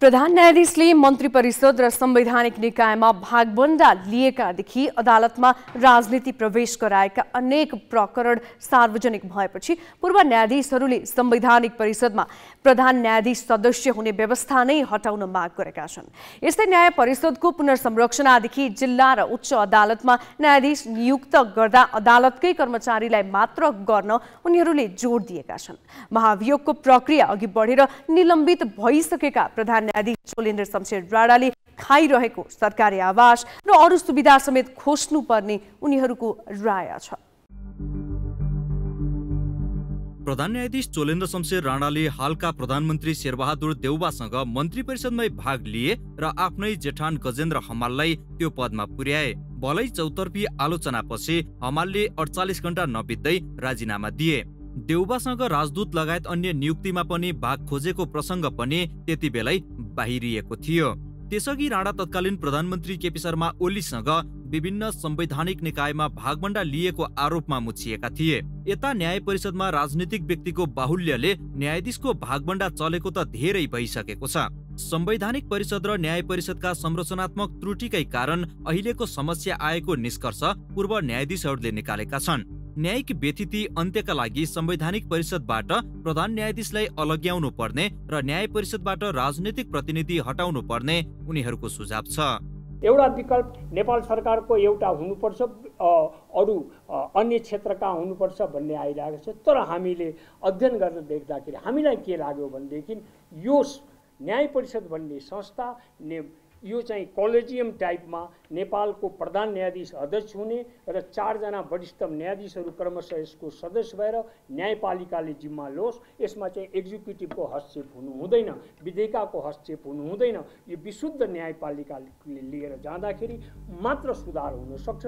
प्रधान न्यायाधीशले मन्त्री परिषद र संवैधानिक निकायमा भागबन्डा लिएकादेखि अदालतमा राजनीति प्रवेश गराएका अनेक प्रकरण सार्वजनिक भएपछि पूर्व न्यायाधीशहरूले संवैधानिक परिषदमा प्रधान न्यायाधीश सदस्य हुने व्यवस्था नै हटाउन माग गरेका छन्। यस्तै न्याय परिषदको पुनर्संरचनादेखि जिल्ला र उच्च अदालतमा न्यायाधीश नियुक्त गर्दा अदालतकै कर्मचारीलाई मात्र गर्न उनीहरूले जोड दिएका छन्। महाभियोगको प्रक्रिया अघि बढेर निलम्बित भइसकेका प्रधान न्यायाधीश चोलेन्द्र शमशेर राणाले खाइरहेको सरकारी आवास र अरू सुविधा समेत खोज्नुपर्ने उनीहरूको राय छ। प्रधान न्यायाधीश चोलेन्द्र शमशेर राणाले हालका प्रधानमन्त्री शेरबहादुर देउबासँग मन्त्री परिषदमै भाग लिए र आफ्नै जेठान गजेन्द्र हमाललाई त्यो पदमा पुर्याए। भलै चौतर्फी आलोचनापछि हमालले अडचालिस घण्टा नबित्दै राजीनामा दिए। देउबासँग राजदूत लगायत अन्य नियुक्तिमा पनि भाग खोजेको प्रसङ्ग पनि त्यति बेलै बाहिरिएको थियो। त्यसअघि राणा तत्कालीन प्रधानमन्त्री केपी शर्मा ओलीसँग विभिन्न संवैधानिक निकायमा भागभण्डा लिएको आरोपमा मुछिएका थिए। यता न्याय परिषदमा राजनीतिक व्यक्तिको बाहुल्यले न्यायाधीशको भागभण्डा चलेको त धेरै भइसकेको छ। संवैधानिक परिषद र न्याय परिषदका संरचनात्मक त्रुटिकै कारण अहिलेको समस्या आएको निष्कर्ष पूर्व न्यायाधीशहरूले निकालेका छन्। न्यायिक व्यथिति अन्त्यका लागि संवैधानिक परिषदबाट प्रधान न्यायाधीशलाई अलग्याउनु पर्ने र न्याय परिषदबाट राजनैतिक प्रतिनिधि हटाउनु पर्ने उनीहरूको सुझाव छ। एउटा विकल्प नेपाल सरकारको एउटा हुनुपर्छ अरू अन्य क्षेत्रका हुनुपर्छ भन्ने आइरहेको छ। तर हामीले अध्ययन गरेर देख्दाखेरि हामीलाई के लाग्यो भनेदेखि यो न्याय परिषद भन्ने संस्था ने यो चाहिँ कलेजियम टाइपमा नेपालको प्रधान न्यायाधीश अध्यक्ष हुने र चारजना वरिष्ठ न्यायाधीशहरू क्रमशः यसको सदस्य भएर न्यायपालिकाले जिम्मा लोस्। यसमा चाहिँ एक्जिक्युटिभको हस्तक्षेप हुनु हुँदैन विधेयकको हस्तक्षेप हुनु हुँदैन। यो विशुद्ध न्यायपालिकाले लिएर जाँदाखेरि मात्र सुधार हुन सक्छ।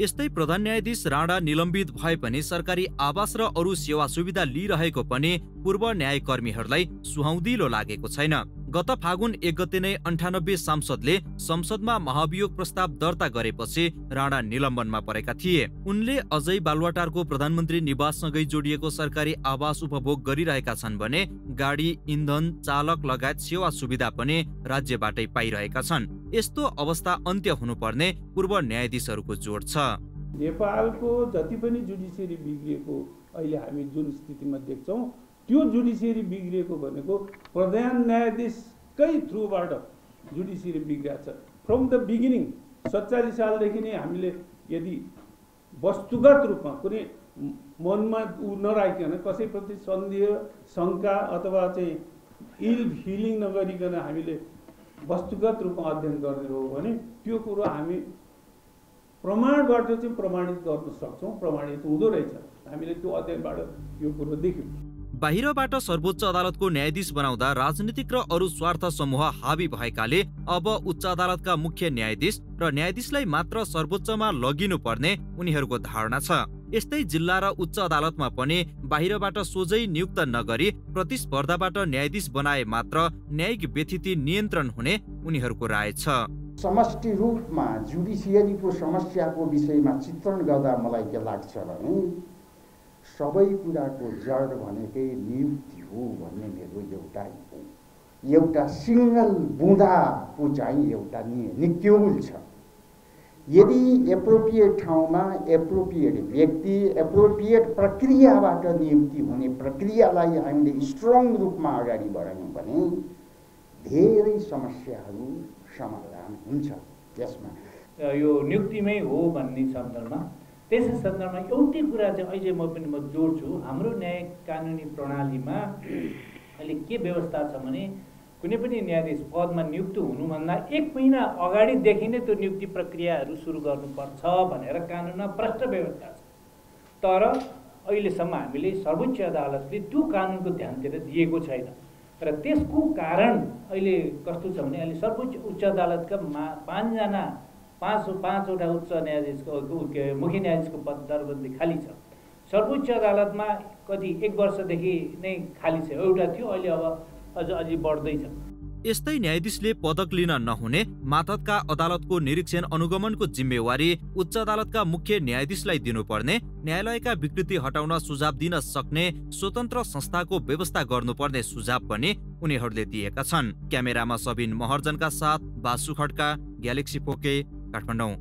यस्तै प्रधान न्यायाधीश राणा निलम्बित भए पनि सरकारी आवास र अरू सेवा सुविधा लिइरहेको पनि पूर्व न्यायकर्मीहरूलाई सुहाउँदिलो लागेको छैन। गत फागुन एक गते नै अन्ठानब्बे सांसदले संसदमा महाभियोग प्रस्ताव दर्ता गरेपछि राणा निलम्बनमा परेका थिए। उनले अझै बालुवाटारको प्रधानमन्त्री निवाससँगै जोडिएको सरकारी आवास उपभोग गरिरहेका छन् भने गाडी इन्धन चालक लगायत सेवा सुविधा पनि राज्यबाटै पाइरहेका छन्। यस्तो अवस्था अन्त्य हुनुपर्ने पूर्व न्यायाधीशहरूको जोड छ। नेपालको जति पनि जुडिसियरी बिग्रिएको अहिले हामी जुन स्थितिमा देख्छौँ त्यो जुडिसियरी बिग्रिएको भनेको प्रधान न्यायाधीशकै थ्रुबाट जुडिसियरी बिग्रिएको छ। फ्रम द बिगिनिङ सत्तालिस सालदेखि नै हामीले यदि वस्तुगत रूपमा कुनै मनमा ऊ नराखिकन कसैप्रति सन्देह शङ्का अथवा चाहिँ इल फिलिङ नगरिकन हामीले वस्तुगत रूपमा अध्ययन गर्ने हो भने त्यो कुरो हामी प्रमाणबाट चाहिँ प्रमाणित गर्न सक्छौँ प्रमाणित हुँदो रहेछ। हामीले त्यो अध्ययनबाट यो कुरो देख्यौँ। बाहिरबाट सर्वोच्च अदालतको न्यायाधीश बनाउँदा राजनीतिक र अरू स्वार्थ समूह हावी भएकाले अब उच्च अदालतका मुख्य न्यायाधीश र न्यायाधीशलाई मात्र सर्वोच्चमा लगिनु पर्ने उनीहरूको धारणा छ। यस्तै जिल्ला र उच्च अदालतमा पनि बाहिरबाट सोझै नियुक्त नगरी प्रतिस्पर्धाबाट न्यायाधीश बनाए मात्र न्यायिक व्यथिति नियन्त्रण हुने उनीहरूको राय छ। समष्टि रूपमा जुडिसियरीको समस्याको विषयमा चित्रण गर्दा मलाई के लाग्छ भने सबै कुराको जड भनेकै नियुक्ति हो भन्ने मेरो एउटा एउटा सिङ्गल बुँदाको चाहिँ एउटा निक्युल छ यदि एप्रोप्रिएट ठाउँमा एप्रोप्रिएट व्यक्ति एप्रोप्रिएट प्रक्रियाबाट नियुक्ति हुने प्रक्रियालाई हामीले स्ट्रङ रूपमा अगाडि बढायौँ भने धेरै समस्याहरू समाधान हुन्छ। यसमा यो नियुक्तिमै हो भन्ने सन्दर्भमा? त्यसै सन्दर्भमा एउटै कुरा चाहिँ अहिले म पनि म जोड्छु। हाम्रो न्याय कानुनी प्रणालीमा अहिले के व्यवस्था छ भने कुनै पनि न्यायाधीश पदमा नियुक्त हुनुभन्दा एक महिना अगाडिदेखि नै त्यो नियुक्ति प्रक्रियाहरू सुरु गर्नुपर्छ भनेर कानुनमा प्रष्ट व्यवस्था छ। तर अहिलेसम्म हामीले सर्वोच्च अदालतले त्यो कानुनको ध्यानतिर दिएको छैन। र त्यसको कारण अहिले कस्तो छ भने अहिले सर्वोच्च उच्च अदालतका मा पाँचजना पाँच पाँचवटा उच्च न्यायाधीशको मुख्य न्यायाधीशको पद दरबन्दी खाली छ। सर्वोच्च अदालतमा कति एक वर्षदेखि नै खाली छ एउटा थियो अहिले अब अझ अझै बढ्दैछ यस्तै न्यायाधीशले पदक लिन नहुने मातहतका अदालतको निरीक्षण अनुगमनको जिम्मेवारी उच्च अदालतका मुख्य न्यायाधीशलाई दिनुपर्ने न्यायालयका विकृति हटाउन सुझाव दिन सक्ने स्वतन्त्र संस्थाको व्यवस्था गर्नुपर्ने सुझाव पनि उनीहरूले दिएका छन्। क्यामेरामा सबिन महर्जनका साथ बासु खड्का ग्यालेक्सी पोके काठमाडौँ